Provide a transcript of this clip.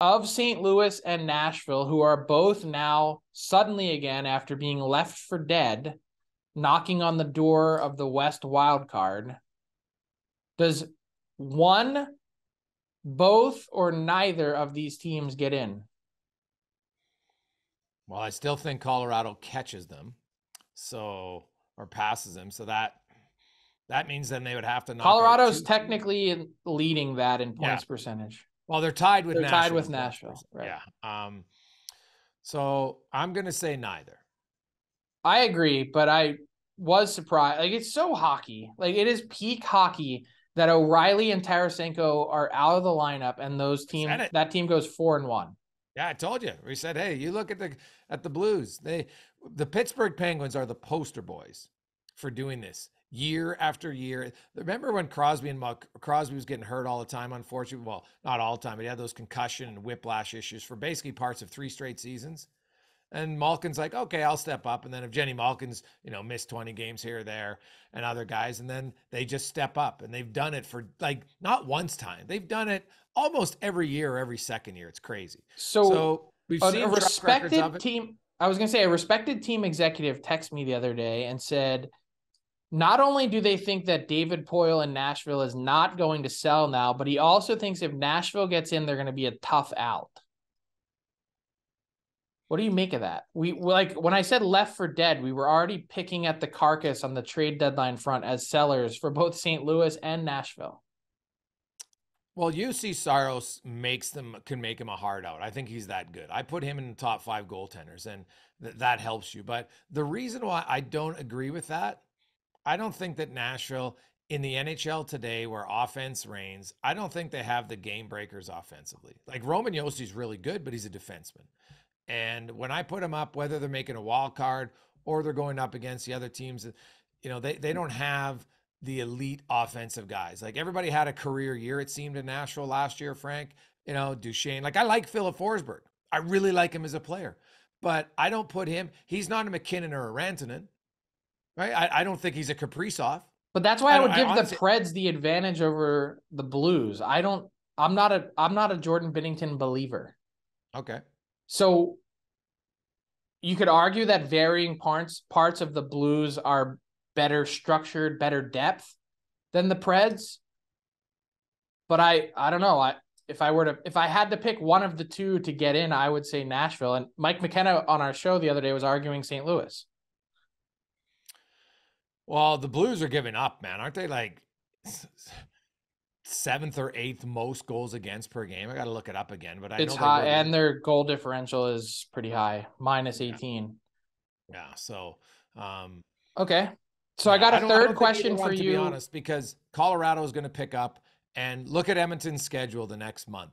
of St. Louis and Nashville, who are both now suddenly again, after being left for dead, knocking on the door of the West wild card, does one, both, or neither of these teams get in? Well, I still think Colorado catches them, so or passes them. So that that means then they would have to. Knock Colorado's technically leading that in points yeah. percentage. Well, they're tied with they're Nashville. tied with Nashville. Right. Yeah. Um. So I'm gonna say neither. I agree, but I was surprised. Like it's so hockey. Like it is peak hockey that O'Reilly and Tarasenko are out of the lineup, and those team that team goes four and one. Yeah, I told you. We said, hey, you look at the at the Blues. They the Pittsburgh Penguins are the poster boys for doing this year after year. Remember when Crosby and Muck, Crosby was getting hurt all the time, unfortunately. Well, not all the time, but he had those concussion and whiplash issues for basically parts of three straight seasons. And Malkin's like, okay, I'll step up. And then if Geno Malkin's, you know, missed 20 games here or there and other guys, and then they just step up and they've done it for like not once time. They've done it almost every year every second year. It's crazy. So, so we've seen a respected team. I was going to say a respected team executive texted me the other day and said, not only do they think that David Poile in Nashville is not going to sell now, but he also thinks if Nashville gets in, they're going to be a tough out. What do you make of that? We like when I said left for dead, we were already picking at the carcass on the trade deadline front as sellers for both St. Louis and Nashville. Well, Juuse Saros makes them can make him a hard out. I think he's that good. I put him in the top five goaltenders, and th- that helps you. But the reason why I don't agree with that I don't think that Nashville in the NHL today, where offense reigns, I don't think they have the game breakers offensively. Like Roman Josi's really good, but he's a defenseman. And when I put him up, whether they're making a wild card or they're going up against the other teams, you know, they, they don't have the elite offensive guys. Like everybody had a career year, it seemed in Nashville last year, Frank. You know, Duchene. Like I like Filip Forsberg. I really like him as a player. But I don't put him, he's not a MacKinnon or a Rantanen right? I, I don't think he's a Kaprizov. But that's why I, I would give I honestly, the Preds the advantage over the Blues. I don't. I'm not a. I'm not a Jordan Binnington believer. Okay. So you could argue that varying parts parts of the Blues are better structured, better depth than the Preds. But I I don't know. I if I were to if I had to pick one of the two to get in, I would say Nashville. And Mike McKenna on our show the other day was arguing St. Louis. Well, the Blues are giving up, man. Aren't they like seventh or eighth most goals against per game? I got to look it up again, but I it's high, and their goal differential is pretty high, minus eighteen. Yeah. yeah so, um, okay. So yeah, I got a third question for you. To be honest, because Colorado is going to pick up and look at Edmonton's schedule the next month.